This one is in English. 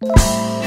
you.